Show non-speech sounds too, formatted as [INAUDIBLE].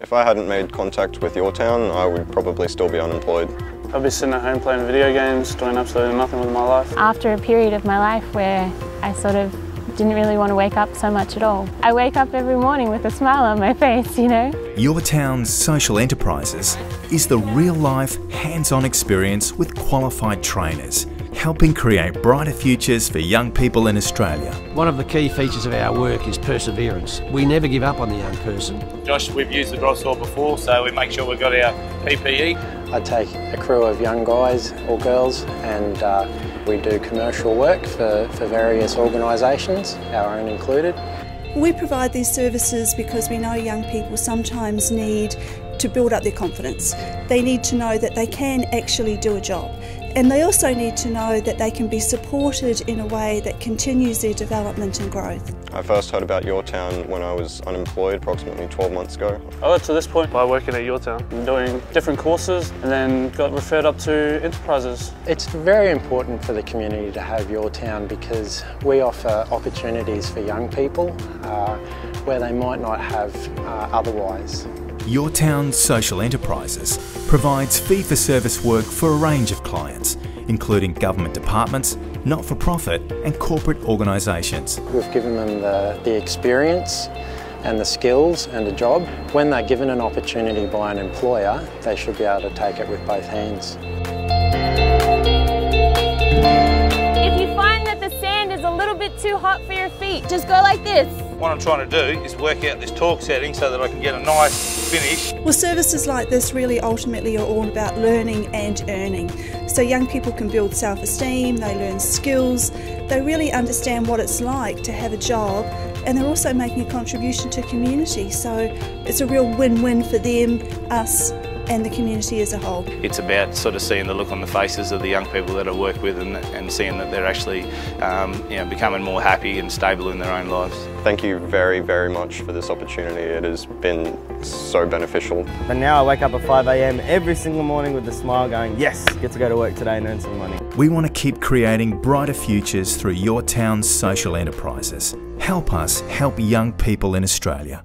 If I hadn't made contact with yourtown, I would probably still be unemployed. I'd be sitting at home playing video games, doing absolutely nothing with my life. After a period of my life where I sort of didn't really want to wake up so much at all. I wake up every morning with a smile on my [LAUGHS] face, you know. yourtown's social enterprises is the real life, hands on experience with qualified trainers helping create brighter futures for young people in Australia. One of the key features of our work is perseverance. We never give up on the young person. Josh, we've used the drop saw before, so we make sure we've got our PPE. I take a crew of young guys or girls and uh, we do commercial work for, for various organisations, our own included. We provide these services because we know young people sometimes need to build up their confidence. They need to know that they can actually do a job. And they also need to know that they can be supported in a way that continues their development and growth. I first heard about yourtown when I was unemployed approximately 12 months ago. I got to this point by working at yourtown, and doing different courses and then got referred up to enterprises. It's very important for the community to have yourtown because we offer opportunities for young people uh, where they might not have uh, otherwise. Your Town Social Enterprises provides fee-for-service work for a range of clients, including government departments, not-for-profit and corporate organisations. We've given them the, the experience and the skills and a job. When they're given an opportunity by an employer, they should be able to take it with both hands. If you find that the sand is a little bit too hot for your feet, just go like this. What I'm trying to do is work out this torque setting so that I can get a nice finish. Well, services like this really ultimately are all about learning and earning. So young people can build self-esteem, they learn skills, they really understand what it's like to have a job and they're also making a contribution to community. So it's a real win-win for them, us and the community as a whole. It's about sort of seeing the look on the faces of the young people that I work with and, and seeing that they're actually um, you know, becoming more happy and stable in their own lives. Thank you very, very much for this opportunity. It has been so beneficial. And now I wake up at 5am every single morning with a smile going, yes, get to go to work today and earn some money. We want to keep creating brighter futures through yourtown's social enterprises. Help us help young people in Australia.